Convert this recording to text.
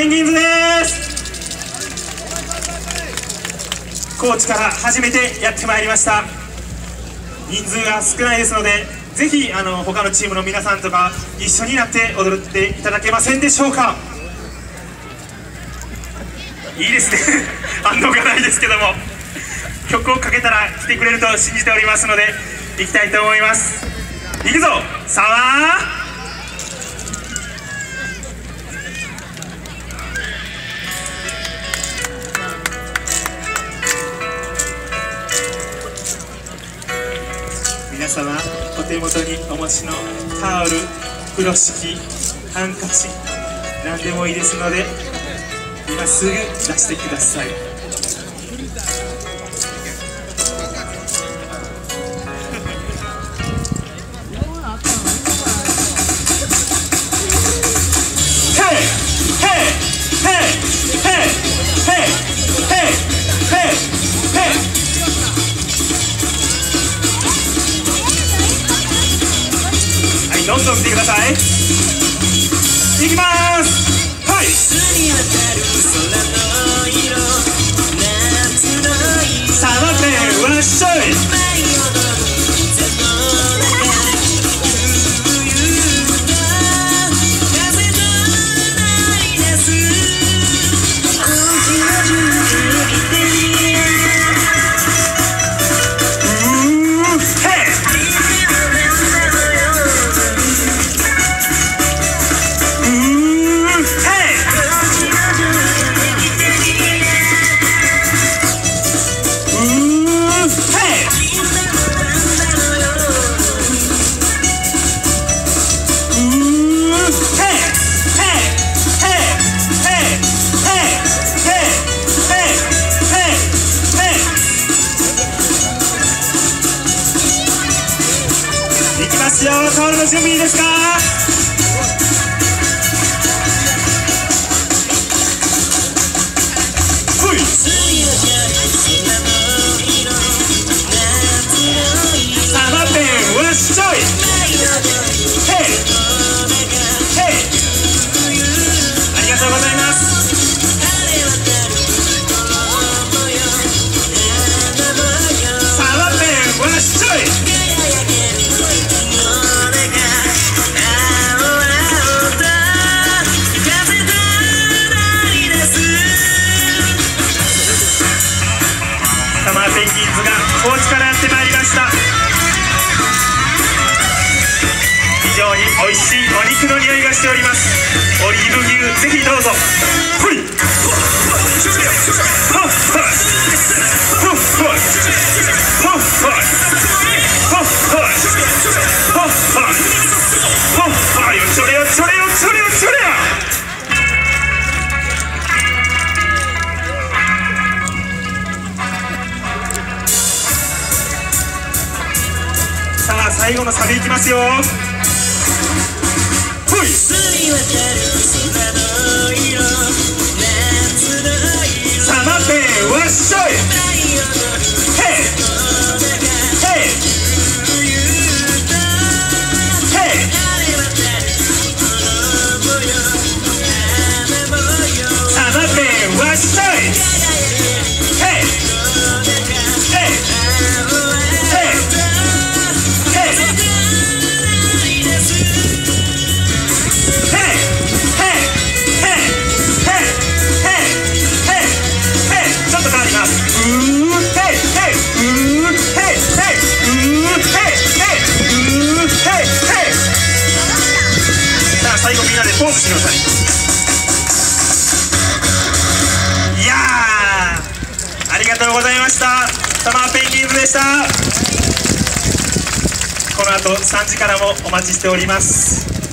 ペンギンズです。高知から初めてやってまいりました。人数が少ないですのでぜひあの他のチームの皆さんとか一緒になって踊っていただけませんでしょうか。いいですね。反応がないですけども。曲をかけたら来てくれると信じておりますので行きたいと思います。行くぞ。さあ様お手元にお持ちのタオル風呂敷ハンカチ何でもいいですので今すぐ出してください。どんどん来てください。いきます。はい。いきますよタオルの準備いいですか？高知からやってまいりました。非常に美味しいお肉の匂いがしております。オリーブ牛ぜひどうぞ。ほい。最後のサビいきますよ。ほい。みんなでポーズしてくださいいやーありがとうございました。サマーペンギンズでした。この後3時からもお待ちしております。